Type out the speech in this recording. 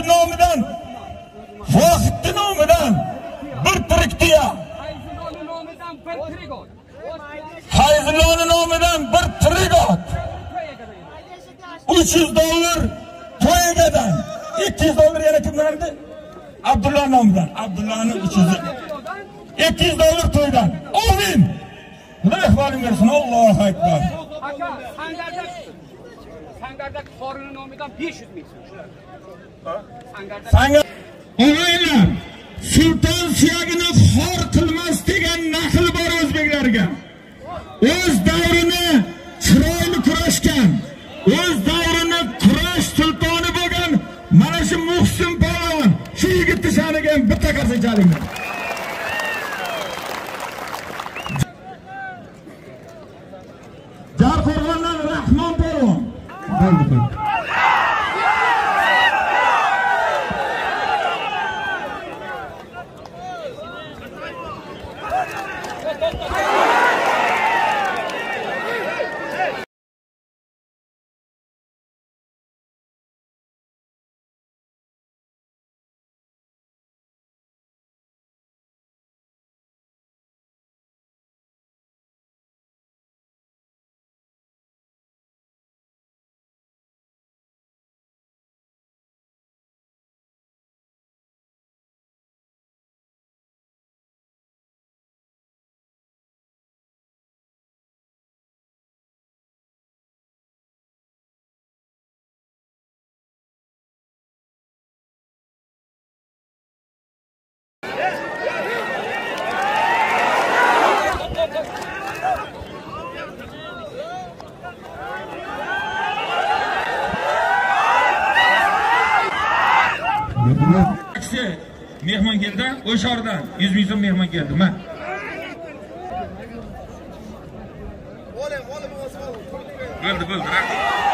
jamiyati nomidan vaqtni nomidan bir tirikdiya hayziloni nomidan bir trigot uch yuz dollar to'yagadan. Ikki yuz dollar yana kimdan edi abdulla nomidan. Abdullani uch yuz ikki yuz dollar to'ydan. Amin xudo ehvoling bersin allohu akbar. Sangarda qorini nomidan 500 ming so'm shular sangarda Sanga Og'aylar, sulton suyagini xor qilmas degan naql bor o'zbeklarga. O'z davrini chiroyli kurashgan, o'z davrini kurash sultoni bo'lgan mana shu Muhsin Palvon shu yigitni shaniga bitta qarsa chalinglar. Palvon. なんです kishi mehmon keldi. O'sha oradan 100 ming so'm mehmon keldi. Man bo'ldi bo'ldi. Rahmat.